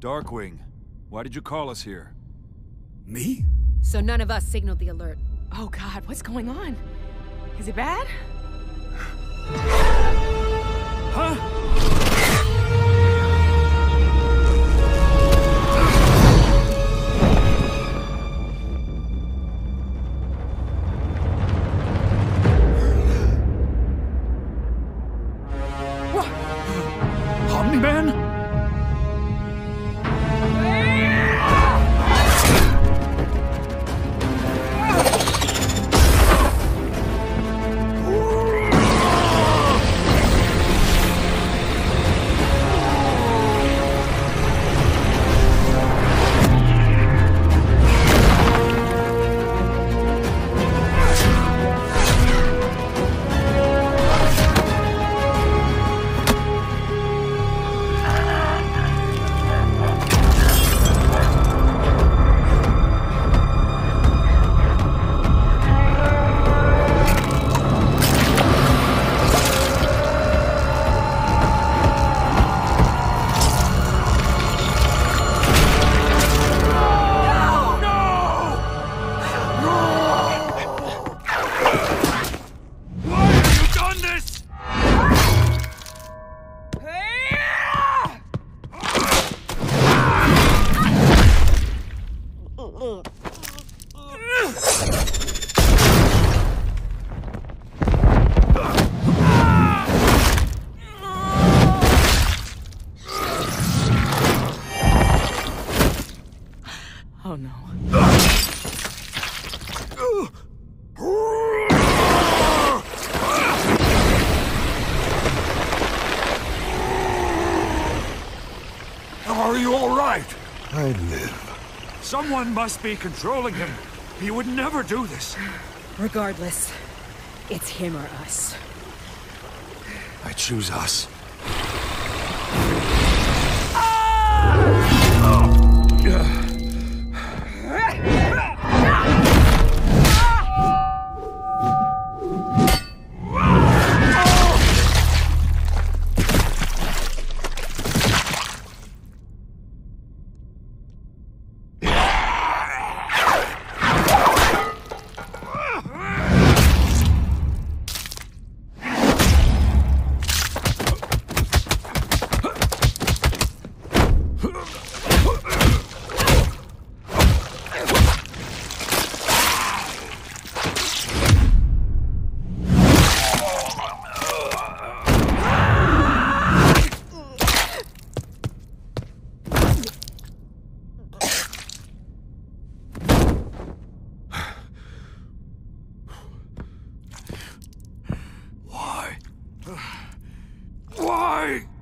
Darkwing, why did you call us here? Me? So none of us signaled the alert. Oh god, what's going on? Is it bad? Oh no. Are you all right? I live. Someone must be controlling him. He would never do this. Regardless, it's him or us. I choose us. Why?